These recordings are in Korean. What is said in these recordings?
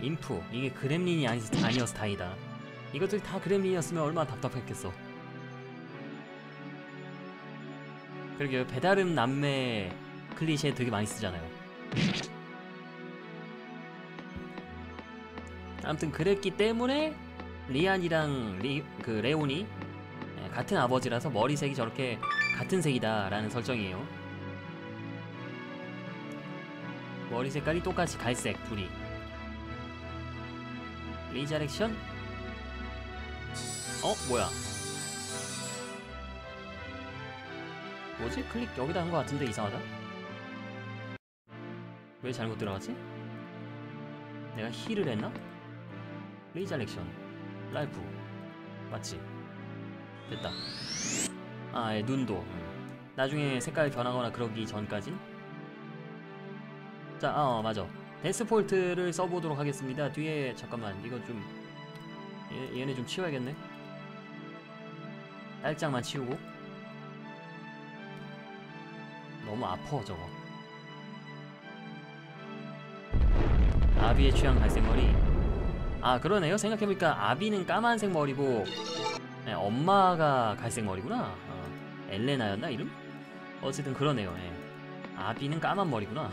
imp 이게 gremlin이 아니, 아니어서 다행이다. 이것들이 다 gremlin이었으면 얼마나 답답했겠어. 그러게요. 배다른 남매 클리셰 되게 많이 쓰잖아요. 아무튼 그랬기 때문에 리안이랑 리, 그 레온이 예, 같은 아버지라서 머리색이 저렇게 같은 색이다 라는 설정이에요. 머리 색깔이 똑같이 갈색 둘이 resurrection? 어? 뭐야 뭐지? 클릭 여기다 한거 같은데 이상하다 왜 잘못 들어갔지? 내가 힐을 했나? resurrection life 맞지? 됐다 아 예, 눈도 음. 나중에 색깔 변하거나 그러기 전까진 자, 어, 맞아. 데스폴트를 써보도록 하겠습니다. 뒤에 잠깐만 이거 좀 얘, 얘네 좀 치워야겠네. 딸짝만 치우고 너무 아파 저거. 아비의 취향 갈색 머리. 아 그러네요. 생각해보니까 아비는 까만색 머리고 네, 엄마가 갈색 머리구나. 어, 엘레나였나 이름? 어쨌든 그러네요. 예. 아비는 까만 머리구나.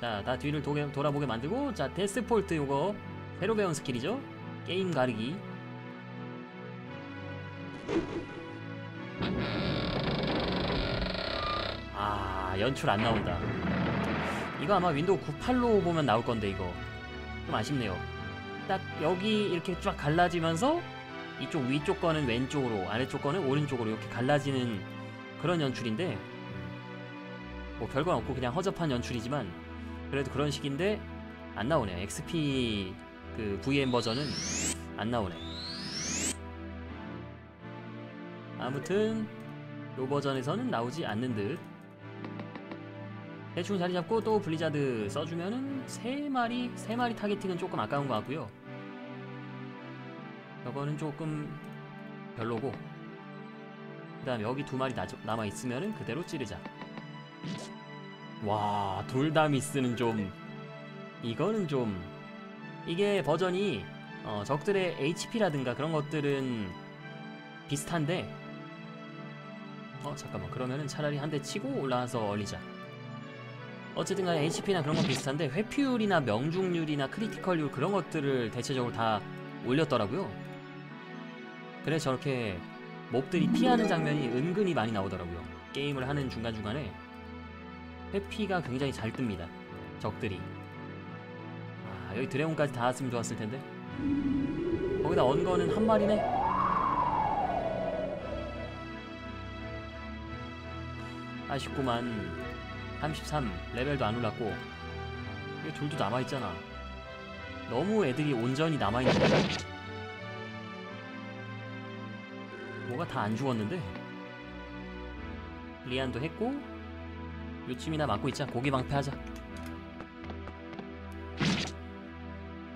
자, 다 뒤를 도게, 돌아보게 만들고 자, 데스폴트 요거 새로 배운 스킬이죠? 게임 가르기. 아, 연출 안 나온다. 이거 아마 윈도우 98로 보면 나올 건데 이거. 좀 아쉽네요. 딱 여기 이렇게 쫙 갈라지면서 이쪽 위쪽 거는 왼쪽으로 아래쪽 거는 오른쪽으로 이렇게 갈라지는 그런 연출인데 뭐 별건 없고 그냥 허접한 연출이지만 그래도 그런 식인데 안 나오네요. XP 그 VM 버전은 안 나오네. 아무튼 요 버전에서는 나오지 않는 듯. 대충 자리 잡고 또 블리자드 써주면은 세 마리 세 마리 targeting은 조금 아까운 것 같고요. 저거는 조금 별로고. 그다음 여기 두 마리 남아 있으면은 그대로 찌르자. 와, 둘 다 미스는 좀 이거는 좀 이게 버전이 어, 적들의 HP라든가 그런 것들은 비슷한데 어 잠깐만. 그러면은 차라리 한 대 치고 올라와서 얼리자. 어쨌든 간에 HP나 그런 건 비슷한데 회피율이나 명중률이나 critical률 그런 것들을 대체적으로 다 올렸더라고요. 그래서 저렇게 몹들이 피하는 장면이 은근히 많이 나오더라고요. 게임을 하는 중간중간에 회피가 굉장히 잘 뜹니다. 적들이. 아, 여기 드래곤까지 닿았으면 좋았을 텐데. 거기다 언 거는 한 마리네. 아쉽구만. 33 레벨도 안 올랐고. 여기 둘도 남아 있잖아. 너무 애들이 온전히 남아 있는 거야. 뭐가 다 안 죽었는데. 리안도 했고 요침이나 맞고 있자. 고기 방패하자.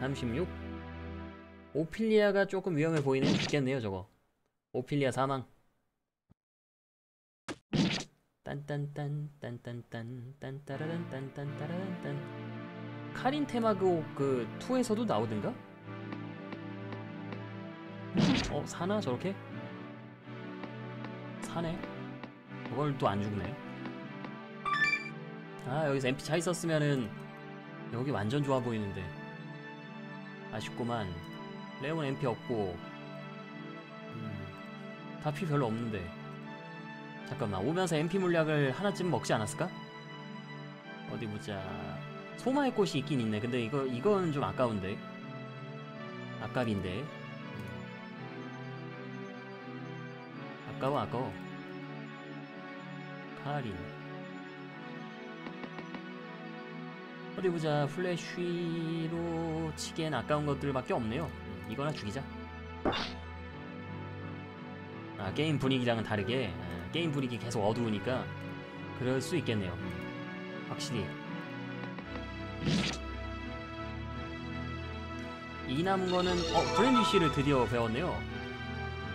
36 오필리아가 조금 위험해 보이네. 죽겠네요 저거. 오필리아 사망. 딴딴딴 딴딴딴 딴따라란 딴딴따라란 딴. 카린 테마그 그 2에서도 나오든가? 어 사나 저렇게? 사네. 저걸 또 안 죽네 아 여기서 MP 차 있었으면은 여기 완전 좋아 보이는데. 아쉽구만. 레온 MP 없고. 음, 다피 별로 없는데. 잠깐만 오면서 MP 물약을 하나쯤 먹지 않았을까? 어디 보자. 소마의 꽃이 있긴 있네. 근데 이거 이건 좀 아까운데. 아깝인데. 음. 아까워 아까워. 카린 어디 보자 플래쉬로 치기엔 아까운 것들밖에 없네요. 음, 이거나 죽이자. 아 게임 분위기랑은 다르게 아, 게임 분위기 계속 어두우니까 그럴 수 있겠네요. 음, 확실히. 이 남은 거는 어 브랜디쉬를 드디어 배웠네요.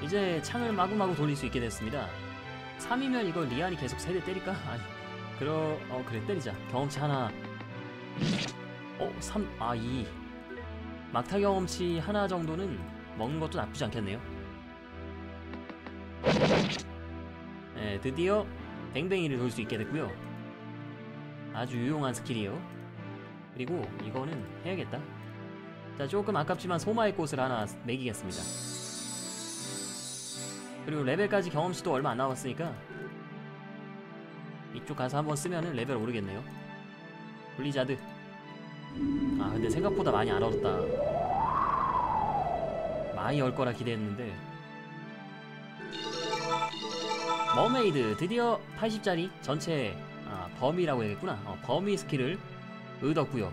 이제 창을 마구마구 돌릴 수 있게 됐습니다. 3이면 이거 리안이 계속 세대 때릴까? 아니 그러 어 그래 때리자. 경험치 하나 어 3 아 2 막타 경험치 하나 정도는 먹는 것도 나쁘지 않겠네요. 네 드디어 뱅뱅이를 돌 수 있게 됐고요. 아주 유용한 스킬이에요. 그리고 이거는 해야겠다. 자 조금 아깝지만 소마의 꽃을 하나 매기겠습니다. 그리고 레벨까지 경험치도 얼마 안 남았으니까 이쪽 가서 한번 쓰면은 레벨 오르겠네요 블리자드. 아 근데 생각보다 많이 안 얼었다. 많이 얼 거라 기대했는데. mermaid 드디어 80짜리 전체 아 범위라고 해야겠구나. 어, 범위 스킬을 얻었고요.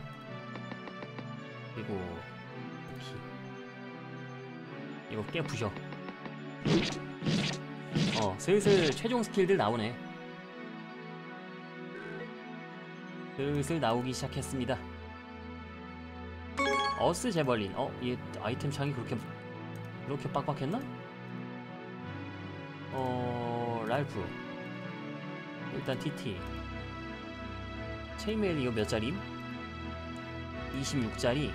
그리고. 이거 깨 부셔. 어 슬슬 최종 스킬들 나오네 슬슬 나오기 시작했습니다 earth javelin 어? 얘 아이템 창이 그렇게 그렇게 빡빡했나? 어... 랄프 일단 TT chain mail 이거 몇 짜림? 26짜리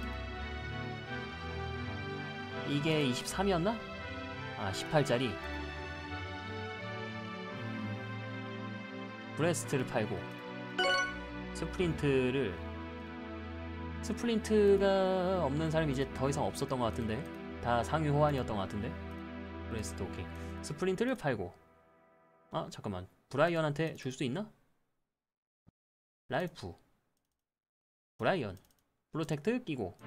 이게 23이었나? 아 18짜리 breast를 팔고 splint를 splint가 없는 사람이 이제 더 이상 없었던 것 같은데 다 상위 호환이었던 것 같은데? breast 오케이. splint를 팔고 아 잠깐만. 브라이언한테 줄 수 있나? 랄프. 브라이언. protect 끼고.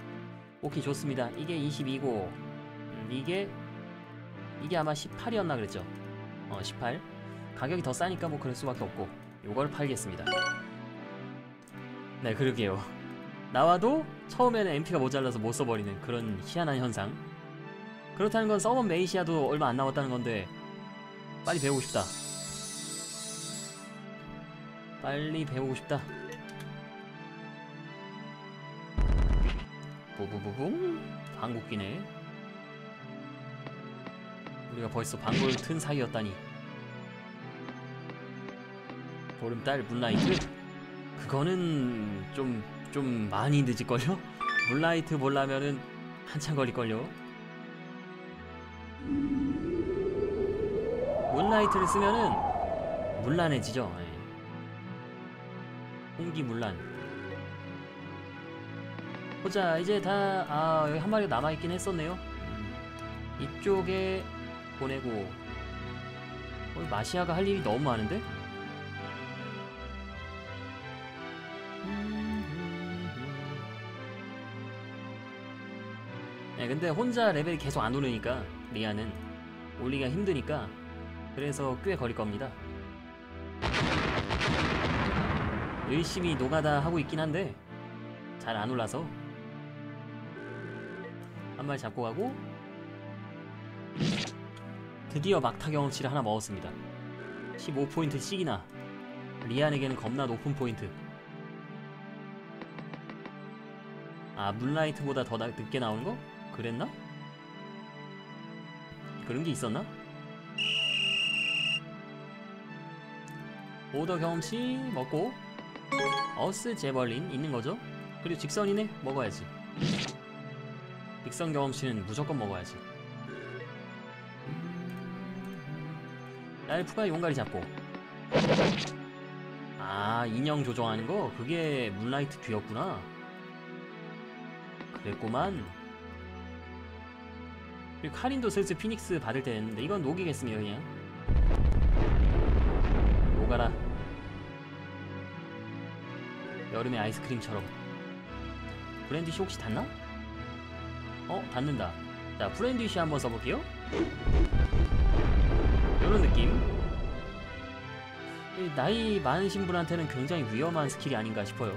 오케이 좋습니다. 이게 22고 음, 이게 이게 아마 18이었나 그랬죠? 어18 가격이 더 싸니까 뭐 그럴 수밖에 없고 요걸 팔겠습니다 네 그러게요. 나와도 처음에는 MP가 모자라서 못 써버리는 그런 희한한 현상. 그렇다는 건 summon 메이시아도 얼마 안 남았다는 건데 빨리 배우고 싶다. 빨리 배우고 싶다. 부부부붕 방귀뀌네. 우리가 벌써 방구를 튼 사이였다니. 보름달 문라이트 그거는 좀 좀 많이 늦을걸요? 문라이트 보려면은 한참 걸릴걸요? 문라이트를 쓰면은 문란해지죠 예. 홍기문란 보자 이제 다 아 여기 한 마리가 남아있긴 했었네요 음, 이쪽에 보내고 어, 마시아가 할 일이 너무 많은데? 근데 혼자 레벨이 계속 안 오르니까 리아는 올리기가 힘드니까 그래서 꽤 걸릴 겁니다. 열심히 노가다 하고 있긴 한데 잘 안 올라서 한 마리 잡고 가고 드디어 막타 경험치를 하나 먹었습니다. 15포인트씩이나 리안에게는 겁나 높은 포인트 아 문라이트보다 더 나- 늦게 나오는 거? 그랬나? 그런 게 있었나? 오더 경험치 먹고 어스 제벌린 있는 거죠? 그리고 직선이네 먹어야지. 직선 경험치는 무조건 먹어야지. 랄프가 용가리 잡고 아 인형 조정하는 거 그게 문라이트 뒤였구나. 그랬구만. 그리고 카린도 슬슬 피닉스 받을 때 됐는데 이건 녹이겠습니다 그냥. 녹아라. 여름의 아이스크림처럼. 브랜디쉬 혹시 닿나? 어? 닿는다. 자, 브랜디쉬 한번 써볼게요. 이런 느낌. 이 나이 많으신 분한테는 굉장히 위험한 스킬이 아닌가 싶어요.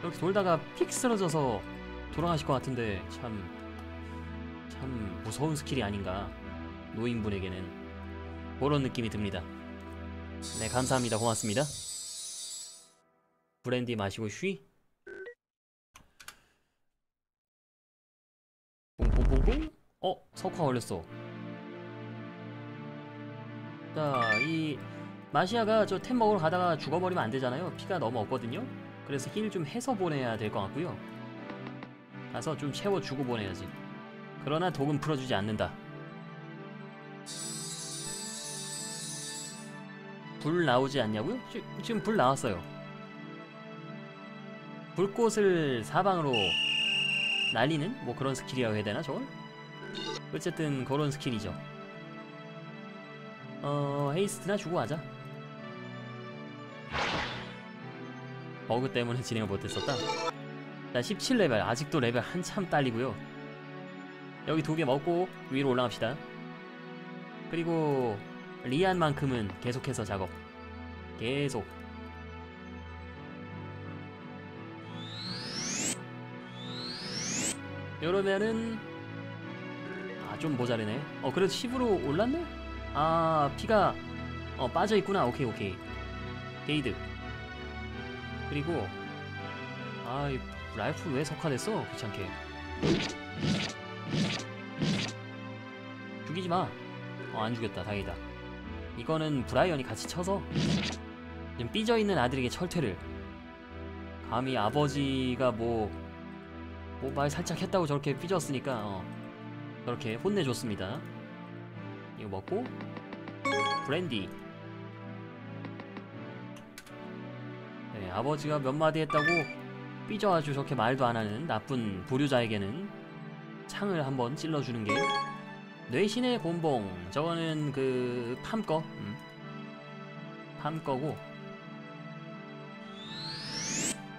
이렇게 돌다가 픽 쓰러져서 돌아가실 것 같은데 참, 참 무서운 스킬이 아닌가. 노인분에게는. 그런 느낌이 듭니다. 네, 감사합니다. 고맙습니다. 브랜디 마시고 쉬. 뽕뽕뽕뽕. 어, 석화 걸렸어. 자, 이 마시아가 저 템 먹으러 가다가 죽어버리면 안 되잖아요. 피가 너무 없거든요. 그래서 힐 좀 해서 보내야 될 것 같고요. 가서 좀 채워주고 보내야지. 그러나 독은 풀어주지 않는다. 불 나오지 않냐고요? 지, 지금 불 나왔어요. 불꽃을 사방으로 날리는 뭐 그런 스킬이라고 해야 되나 저걸? 어쨌든 그런 스킬이죠. 어 haste나 주고 가자. 버그 때문에 진행을 못했었다. 자 17레벨 아직도 레벨 한참 딸리고요. 여기 두 개 먹고 위로 올라갑시다. 그리고 리안만큼은 계속해서 작업. 계속. 이러면은 아 좀 모자르네. 어 그래도 10으로 올랐네? 아 피가 어 빠져 있구나. 오케이 오케이. 게이드. 그리고 아이 라이플 왜 석화됐어? 귀찮게. 죽이지 마. 어 안 죽였다. 다행이다. 이거는 브라이언이 같이 쳐서 좀 삐져 있는 아들에게 철퇴를. 감히 아버지가 뭐 뭐 말 살짝 했다고 저렇게 삐졌으니까 어, 저렇게 혼내줬습니다. 이거 먹고 브랜디. 네, 아버지가 몇 마디 했다고 삐져가지고 저렇게 말도 안 하는 나쁜 보류자에게는 창을 한번 찔러주는 게 뇌신의 곤봉. 저거는 그 팜거. 음. 팜거고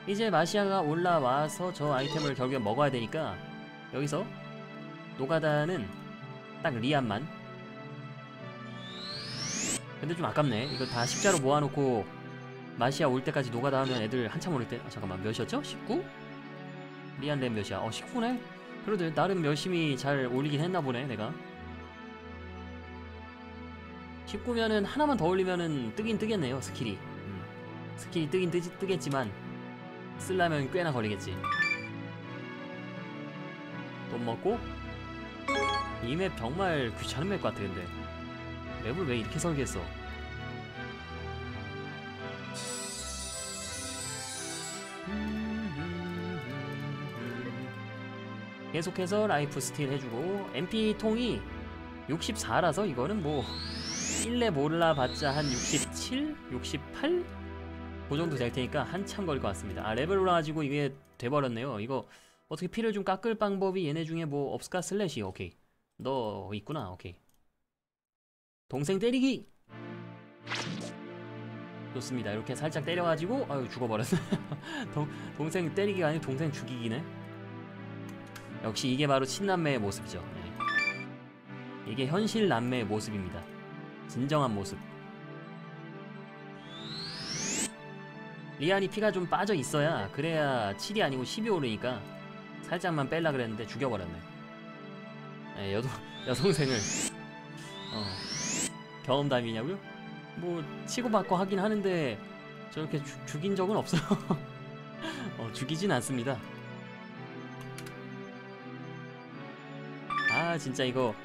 이제 마시아가 올라와서 저 아이템을 결국에 먹어야 되니까 여기서 노가다는 딱 리안만 근데 좀 아깝네 이거 다 십자로 모아놓고 마시아 올 때까지 노가다 하면 애들 한참 오를 때 아, 잠깐만 몇이었죠? 19? 리안 렙 몇이야? 어 19네? 그래도 나름 열심히 잘 올리긴 했나 보네 내가 19면은 하나만 더 올리면은 뜨긴 뜨겠네요 스킬이. 음. 스킬이 뜨긴 뜨, 뜨겠지만 쓸라면 꽤나 걸리겠지. 돈 먹고? 이 맵 정말 귀찮은 맵 같아 근데. 맵을 왜 이렇게 설계했어? 계속해서 life steal 해주고 MP통이 64라서 이거는 뭐 1렙 올라봤자 한 67? 68? 그 정도 될 테니까 한참 걸릴 것 같습니다. 아 레벨 올라가지고 이게 돼버렸네요. 이거 어떻게 피를 좀 깎을 방법이 얘네 중에 뭐 없을까? slash 오케이. 너 있구나 오케이. 동생 때리기. 좋습니다. 이렇게 살짝 때려가지고 아유 죽어버렸어. 동, 동생 때리기가 아니고 동생 죽이기네. 역시 이게 바로 친남매의 모습이죠. 네. 이게 현실 남매의 모습입니다. 진정한 모습. 리안이 피가 좀 빠져 있어야 그래야 7이 아니고 10이 오르니까 살짝만 뺄라 그랬는데 죽여버렸네. 네, 여도, 여동생을 어, 경험담이냐고요? 뭐 치고받고 하긴 하는데 저렇게 주, 죽인 적은 없어요. 어, 죽이진 않습니다. 아 진짜 이거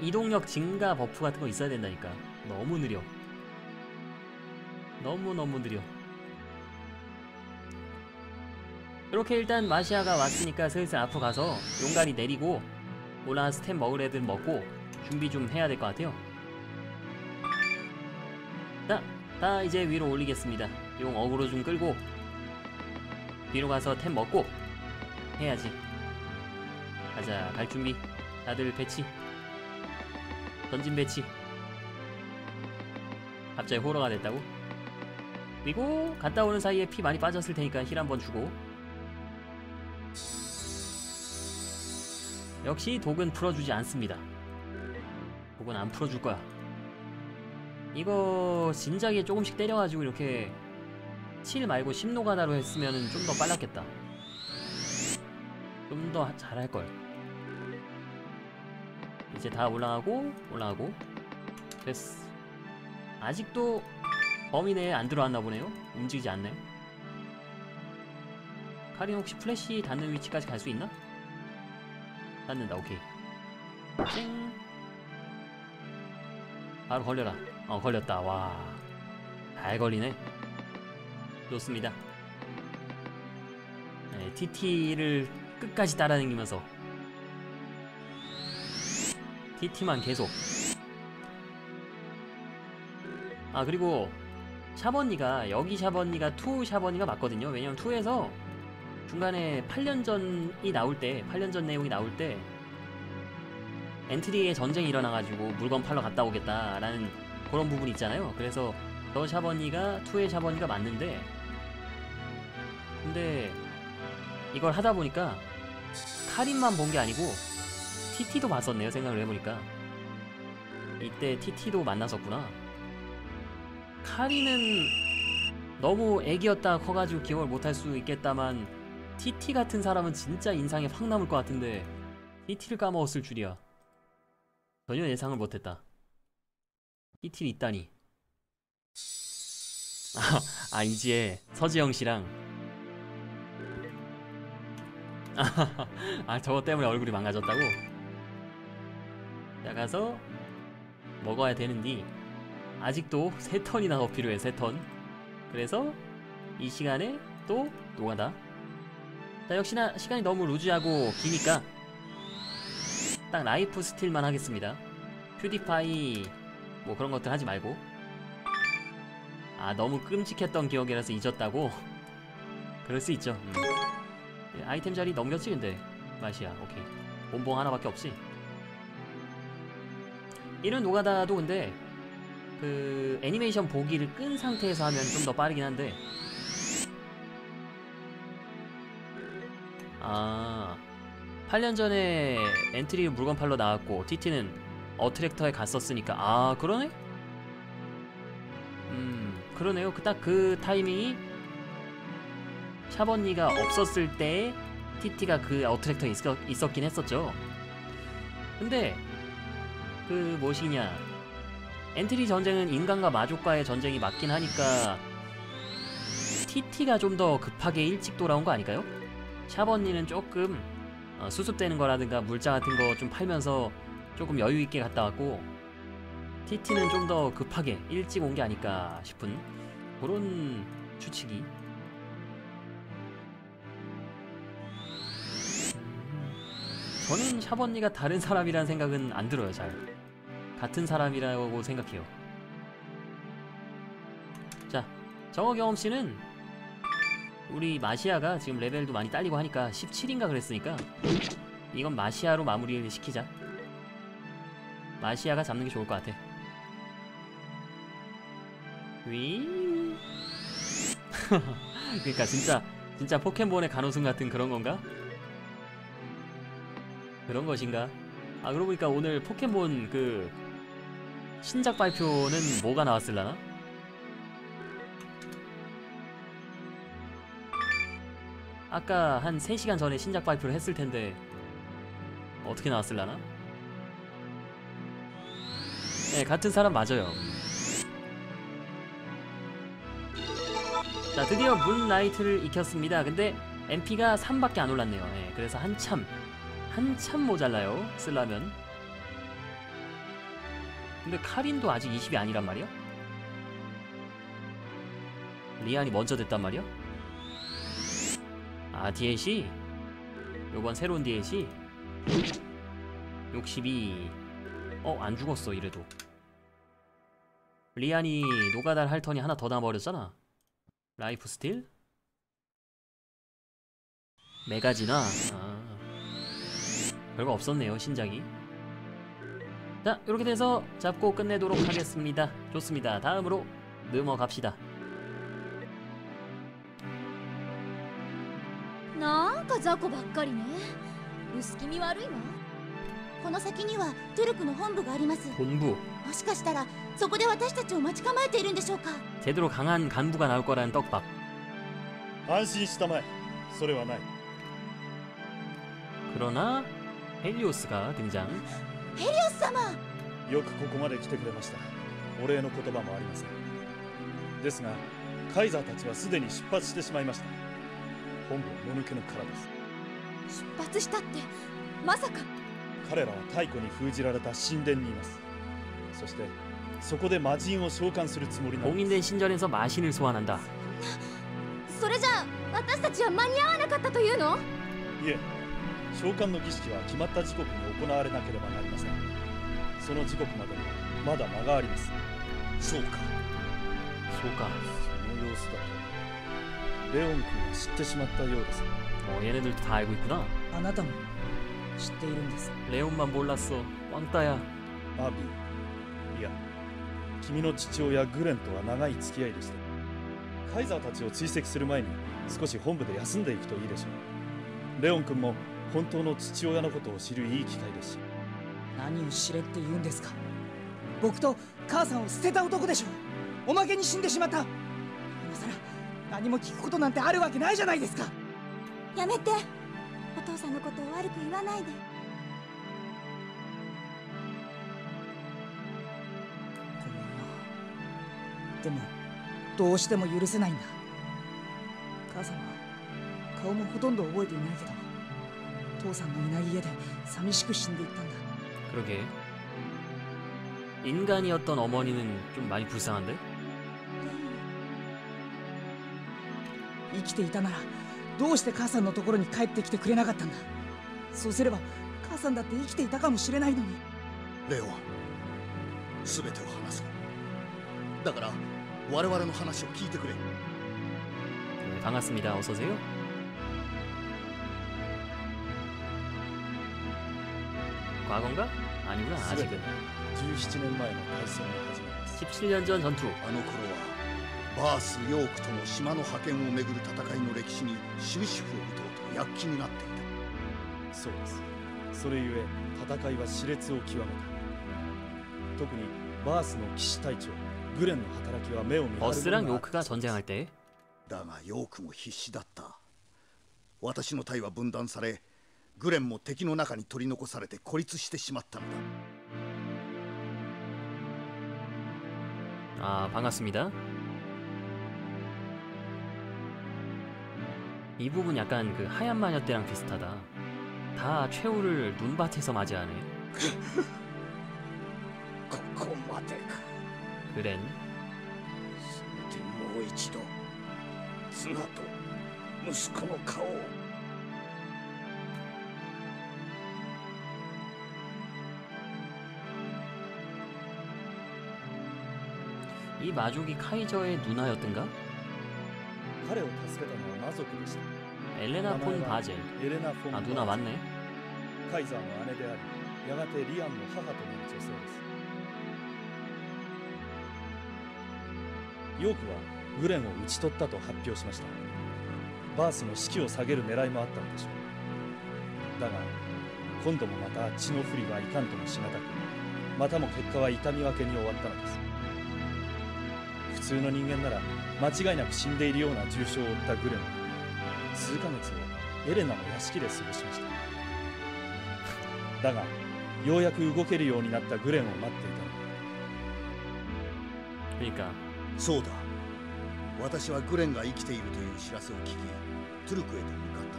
이동력 증가 버프 같은 거 있어야 된다니까. 너무 느려. 너무 너무 느려. 이렇게 일단 마시아가 왔으니까 슬슬 앞으로 가서 용가리 내리고 올라간 스템 먹을 애들 먹고 준비 좀 해야 될 것 같아요. 자, 다 이제 위로 올리겠습니다. 용 어그로 좀 끌고 위로 가서 템 먹고 해야지. 가자, 갈 준비. 다들 배치. 던진 배치. 갑자기 호러가 됐다고? 그리고 갔다 오는 사이에 피 많이 빠졌을 테니까 heal 한번 주고 역시 독은 풀어주지 않습니다. 독은 안 풀어줄 거야. 이거 진작에 조금씩 때려가지고 이렇게 7 말고 10노가다로 했으면 좀 더 빨랐겠다. 좀 더 잘할걸. 이제 다 올라가고 올라가고 됐어. 아직도 범위 내에 안 들어왔나 보네요. 움직이지 않네. 카린 혹시 플래시 닿는 위치까지 갈 수 있나? 닿는다 오케이 쨍 바로 걸려라 어 걸렸다 와 잘 걸리네. 좋습니다. 네, TT를 끝까지 따라다니면서 TT만 계속. 아 그리고 샤버니가 여기 샤버니가 two 샤버니가 맞거든요. 왜냐면 two에서 중간에 8년 전이 나올 때, 8년 전 내용이 나올 때 엔트리에 전쟁이 일어나가지고 물건 팔러 갔다 오겠다라는 그런 부분이 있잖아요. 그래서 저 샤버니가 two의 샤버니가 맞는데 근데 이걸 하다 보니까 카린만 본 게 아니고 TT도 봤었네요. 생각을 해보니까 이때 TT도 만났었구나. 카린은 너무 애기였다 커가지고 기억을 못할 수 있겠다만 TT 같은 사람은 진짜 인상에 확 남을 것 같은데 TT를 까먹었을 줄이야. 전혀 예상을 못했다. TT를 있다니. 아, 아 이지에 서지영 씨랑 아 저거 때문에 얼굴이 망가졌다고? 자 가서 먹어야 되는디 아직도 세 턴이나 더 필요해 세 턴. 그래서 이 시간에 또 노가다. 자 역시나 시간이 너무 루즈하고 기니까 딱 life steal만 하겠습니다. purify 뭐 그런 것들 하지 말고 아 너무 끔찍했던 기억이라서 잊었다고? 그럴 수 있죠. 음. 예, 아이템 자리 넘겼지 근데 맛이야. 오케이. 본봉 하나밖에 없지. 이런 노가다도 근데 그 애니메이션 보기를 끈 상태에서 하면 좀 더 빠르긴 한데. 아 8년 전에 엔트리 물건 팔러 나왔고 TT는 어트랙터에 갔었으니까. 아 그러네? 음 그러네요. 딱그 타이밍이 샤버니가 없었을 때 TT가 그 어트랙터에 있었, 있었긴 했었죠. 근데 그 무엇이냐? 엔트리 전쟁은 인간과 마족과의 전쟁이 맞긴 하니까 TT가 좀 더 급하게 일찍 돌아온 거 아닐까요? 샤버니는 조금 어, 수습되는 거라든가 물자 같은 거 좀 팔면서 조금 여유 있게 갔다 왔고 TT는 좀 더 급하게 일찍 온 게 아닐까 싶은 그런 추측이. 저는 샤버니가 다른 사람이란 생각은 안 들어요 잘 같은 사람이라고 생각해요 자 저거 경험치는 우리 마시아가 지금 레벨도 많이 딸리고 하니까 17인가 그랬으니까 이건 마시아로 마무리를 시키자 마시아가 잡는 게 좋을 것 같아 위 그러니까 진짜 진짜 포켓몬의 간호순 같은 그런 건가? 그런 것인가? 아 그러고 보니까 오늘 포켓몬 그 신작 발표는 뭐가 나왔을라나? 아까 한 3시간 전에 신작 발표를 했을 텐데 어떻게 나왔을라나? 네, 같은 사람 맞아요. 자, 드디어 문라이트를 익혔습니다. 근데 MP가 3밖에 안 올랐네요. 네, 그래서 한참, 한참 모자라요. 쓸라면. 근데 카린도 아직 20이 아니란 말이야? 리안이 먼저 됐단 말이야? 아 DLC? 요번 새로운 DLC? 62 어? 안 죽었어 이래도 리안이 노가다를 할 턴이 하나 더 남아버렸잖아 life steal? 메가지나? 아 별거 없었네요 신작이 자 이렇게 돼서 잡고 끝내도록 하겠습니다 좋습니다 다음으로 넘어갑시다 なんか雑魚ばっかりね薄気味悪いわこの先にはトゥルクの本部があります 본부 もしかしたらそこで私たちを待ち構えているんでしょうか 제대로 강한 간부가 나올 거라는 떡밥 安心したまえそれはない 그러나 헬리오스가 등장 ヘリオス様よくここまで来てくれましたお礼の言葉もありませんですがカイザーたちはすでに出発してしまいました本部はもぬけの殻です出発したってまさか彼らは太古に封じられた神殿にいますそして そこで魔人を召喚するつもりなんです 봉인된 신전에서 마신을 소환한다. それじゃあ私たちは間に合わなかったというのいえ 召喚の儀式は決まった時刻に行われなければなりませんその時刻までにまだ間がありますそうか 소가. その様子だとレオン君は知ってしまったようです 어, 얘네들도 다 알고 있구나. あなたも知っているんです 레온만 몰랐어. 왕따야. アビーいや君の父親グレンとは長い付き合いでしたカイザーたちを追跡する前に少し本部で休んでいくといいでしょうレオン君も 本当の父親のことを知るいい機会ですし何を知れって言うんですか。僕と母さんを捨てた男でしょおまけに死んでしまった。今さら何も聞くことなんてあるわけないじゃないですか。やめて。お父さんのことを悪く言わないで。ごめんよでもどうしても許せないんだ。母さんは顔もほとんど覚えていないけど父さんのいない家で寂しく死んでいったんだ 그러게. 인간이었던 어머니는 좀 많이 불쌍한데? 生きていたならどうして母さんのところに帰ってきてくれなかったんだそうすれば母さんだって生きていたかもしれないのにレオン全てを話そうだから我々の話を聞いてくれ 네, 반갑습니다. 어서 오세요. 과거인가? 아니구나. 아직은. 17年前の対戦が始まります 17년 전 전투. あの頃はバース・ヨークとの島の覇権をめぐる戦いの歴史に終止符を打とうと躍起になっていたそうですそれゆえ戦いは熾烈を極めた特にバースの騎士隊長グレンの働きは目を見張る 버스랑 ものがあ 요크가 ったそうです 전쟁할 때 だがヨークも必死だった私の隊は分断され グレンも敵の中に取り残されて孤立してしまったのだ 아 반갑습니다. 이 부분 약간 그 하얀 마녀 때랑 비슷하다. 다 최후를 눈밭에서 맞이하네. ここまでか 그랜 せめてもう一度妻と息子の顔を 이 마족이 카이저의 누나였던 가? 엘레나 폰 바 젤. 아 누나 맞 네. 카이저は姉であり、やがてリアンの母となる女性です。ヨークはグレンを討ち取ったと発表しましたバースの士気を下げる狙いもあったのでしょうだが今度もまた血の振りはいかんともしがたくまたも結果は痛み分けに終わったのです普通の人間なら間違いなく死んでいるような重傷を負ったグレンは数ヶ月をエレナの屋敷で過ごしましただがようやく動けるようになったグレンを待っていたの 그러니까 そうだ私はグレンが生きているという知らせを聞きトゥルクへと向かった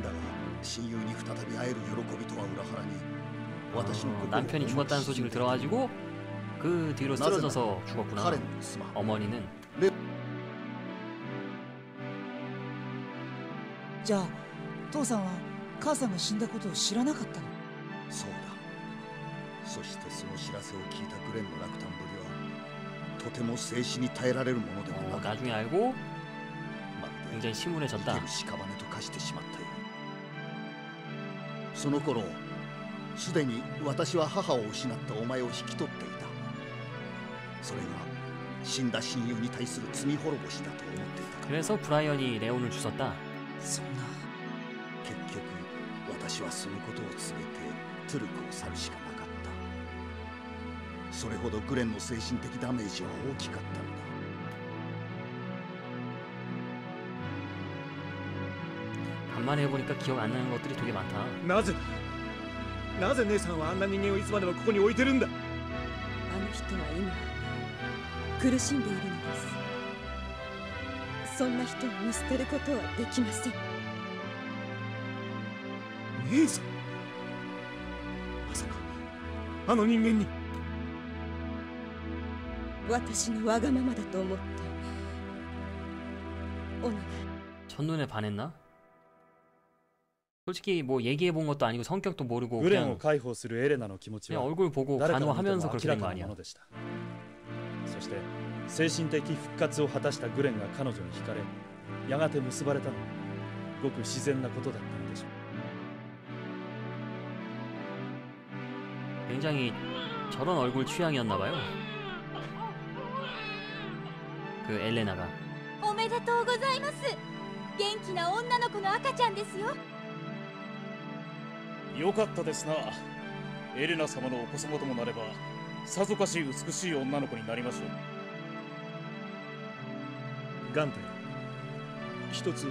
んだだが親友に再び会える喜びとは裏腹に 어, 私の心を 남편이 죽었다는 소식을 들어가지고 그 뒤로 쓰러져서 죽었구나. 彼の妻 어머니는 じゃあ父さんは母さんが死んだことを知らなかったのそうだそしてその知らせを聞いたグレンの落胆ぶりはとても静止に耐えられるものでは 어, なかった 나중에 알고 まるで 굉장히 生 심울해졌다. きる屍と化してしまったよその頃すでに私は母を失ったお前を引き取っていた それが死んだ親友に対する罪滅ぼしだと思っていたから 그래서 브라이언이 레온을 주웠다. そんな結局私はそのことを告げてトゥルクを去るしかなかったそれほどグレンの精神的ダメージは大きかったのだ 간만에 해보니까 기억 안 나는 것들이 되게 많다. なぜだなぜ姉さんはあんな人間をいつまでもここに置いてるんだあの人は今 苦しんでいるのですそんな人を見捨てることはできません姉さんまさかあの人間に 私のわがままだと思ってお願い 첫눈에 반했나? 솔직히 뭐 얘기해 본 것도 아니고 성격도 모르고 グレンを 그냥 解放するエレナの気持ち 그냥 は 얼굴 보고 誰かの見て 간호하면서 も 그렇게 明ら 된 거 かな 아니야 ものでした そして精神的復活を果たしたグレンが彼女に惹かれやがて結ばれたのはごく自然なことだったのでしょう 굉장히 저런 얼굴 취향이었나 봐요. 그 엘레나가 おめでとうございます元気な女の子の赤ちゃんですよよかったですなエレナ様のお子様ともなれば さぞかし美しい女の子になりましょう。ガントよ。一つ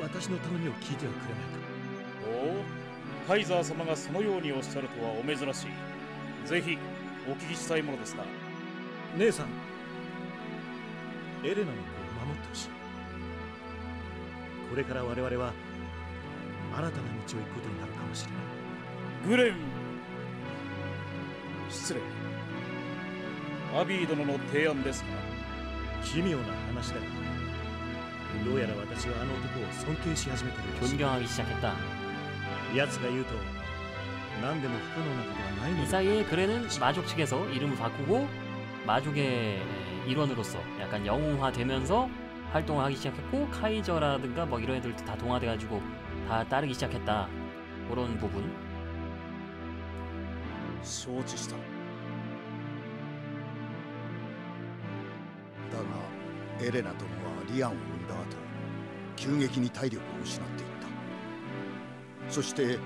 私の頼みを聞いてはくれないか？おお。カイザー様がそのようにおっしゃるとはお珍しい。ぜひお聞きしたいものですな姉さん。エレナの子を守ってほしい。これから我々は新たな道を行くことになるかもしれない。グレン。失礼アビー殿の提案ですが奇妙な話だがどうやら私はあの男を尊敬し始めてるらしい 존경하기 시작했다. 奴が言うと何でも不可能なことはないの 이 だ 사이에 그레는 마족 측에서 이름을 바꾸고 마족의 일원으로서 약간 영웅화되면서 활동을 하기 시작했고 카이저라든가 뭐 이런 애들도 다 동화돼가지고 다 따르기 시작했다. 그런 부분. 承知した エレナ殿はリアンを産んだ後急激に体力を失っていったそして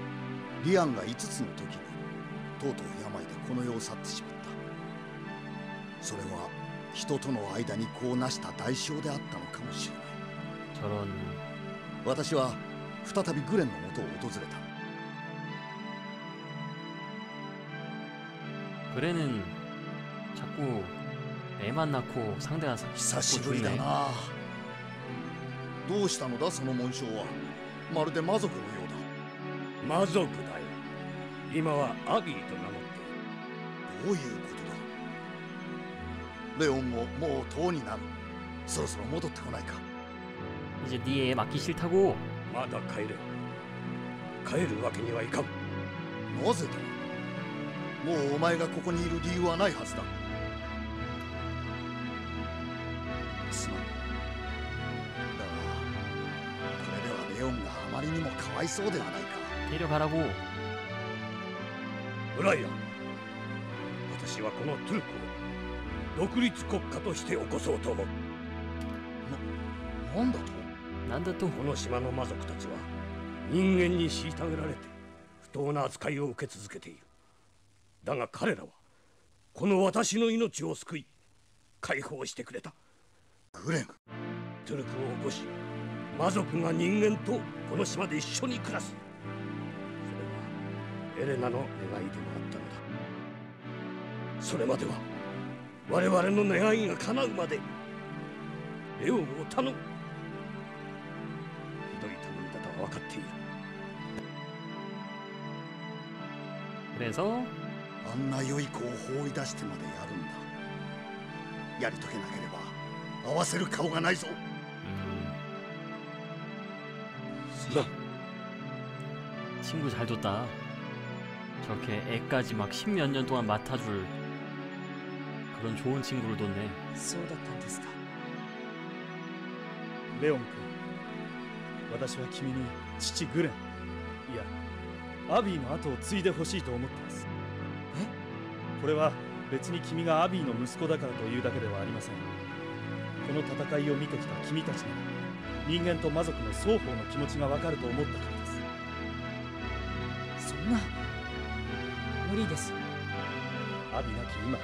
リアンが5つの時にとうとう病でこの世を去ってしまったそれは人との間に子を成した代償であったのかもしれない 저런 私は再びグレンの元を訪れた 그레는 자꾸 애만 낳고 상대가 사- 久し 자꾸 ぶりだ 좋네. などうしたのだその紋章はまるで魔族のようだ魔族だよ今はアビーと名乗ってどういうことだレオンももう遠になるそろそろ戻ってこないか 이제 네 애 맡기 싫다고 まだ帰れん帰るわけにはいかんなぜだもうお前がここにいる理由はないはずだ かわいそうではないか 데려가라고 ブライアン私はこのトゥルクを独立国家として起こそうと思うなんだと 난다 또 この島の魔族たちは人間に虐げられて不当な扱いを受け続けているだが彼らはこの私の命を救い解放してくれたグレントゥルクを起こし 魔族が人間とこの島で一緒に暮らす。それはエレナの願いでもあったのだ。それまでは我々の願いが叶うまでレオンを頼むひどい頼み方は分かっている。くれぞあんな良い子を放り出してまでやるんだ。やり遂げなければ合わせる顔がないぞ。 친구 잘 뒀다. 저렇게 애까지 막 십몇 년 동안 맡아줄 그런 좋은 친구를 뒀네. そうだったんですかレオン君私は君に父グレンいやアビーの後を継いでほしいと思ってますこれは別に君がアビーの息子だからというだけではありませんこの戦いを見てきた君たちなら 人間と魔族の双方の気持ちがわかると思ったからですそんな無理ですアビなき今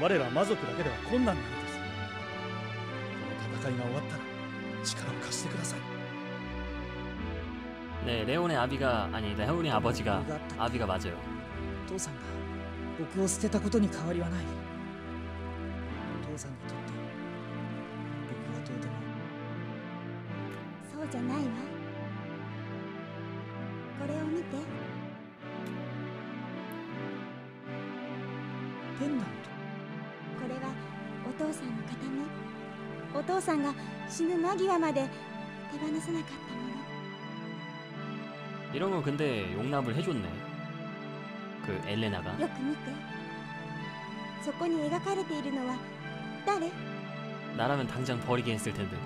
我ら魔族だけでは困難なのですこの戦いが終わったら力を貸してください 네, 레온의 아비가 아니 레온의 아버지가 理由があった 아비가 맞아요. お父さんが僕を捨てたことに変わりはないお父さんに 死ぬ間際まで手放さなかったもの 이런 거 근데 용납을 해줬네. 그 엘레나가. よく見てそこに描かれているのは誰 나라면 당장 버리게 했을 텐데.